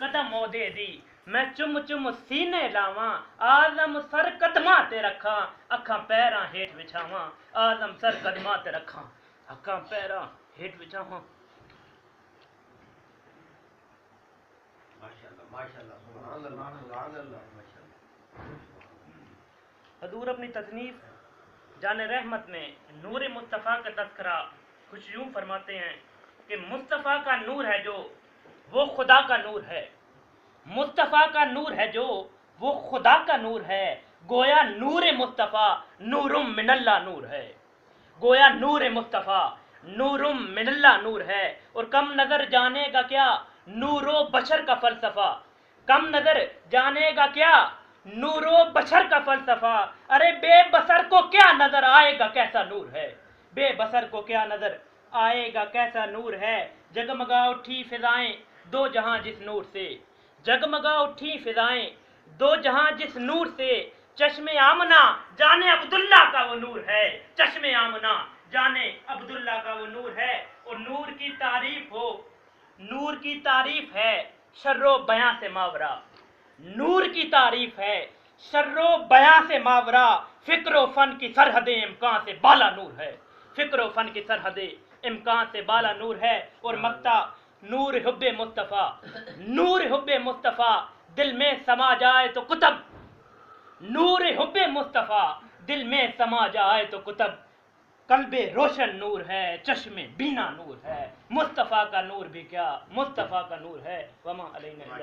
قدم او دے دی میں چم چم سینے لاواں آزم سر قدماں تے رکھاں اکھاں پیراں ہیٹھ وچھاواں آزم سر قدماں تے رکھاں اکھاں پیراں ہیٹھ وچھاواں اللہ ماشاءاللہ حضور اپنی تصنیف جان رحمت میں نور مصطفیٰ کا تذکرہ کچھ یوں فرماتے ہیں کہ مصطفیٰ کا نور ہے جو وہ خدا کا نور ہے۔ مصطفیٰ کا نور ہے جو، وہ خدا کا نور ہے۔ گویا نور مصطفیٰ نورم من اللہ نور ہے۔ گویا نور مصطفیٰ نورم من اللہ نور ہے۔ اور کم نظر جانے گا کیا؟ نور و بشر کا فلسفہ۔ کم نظر جانے گا کیا؟ نور و بشر کا فلسفہ۔ ارے بے بسر کو کیا نظر آئے گا کیسا نور ہے؟ بے بسر کو کیا نظر آئے گا کیسا نور ہے؟ جگمگا اٹھی فضائیں۔ دو جہاں جس نور سے جگمگا اٹھی فضائیں، دو جہاں جس نور سے چشم آمنا جانے عبداللہ کا وہ نور ہے۔ چشم آمنا جانے عبداللہ کا وہ نور ہے۔ اور نور کی تعریف ہو، نور کی تعریف ہے شر و بیاں سے ماورا۔ نور کی تعریف ہے شر و بیاں سے ماورا۔ فکر و فن کی سرحد امکان سے بالا نور ہے۔ فکر و فن کی سرحد امکان سے بالا نور ہے۔ اور مکتا نور حب مصطفیٰ، نور حب مصطفیٰ، دل میں سما جائے تو کتب۔ نور حب مصطفیٰ، دل میں سما جائے تو کتب۔ قلب روشن نور ہے چشم بینا نور ہے۔ مصطفیٰ کا نور بھی کیا؟ مصطفیٰ کا نور ہے۔ وما علینا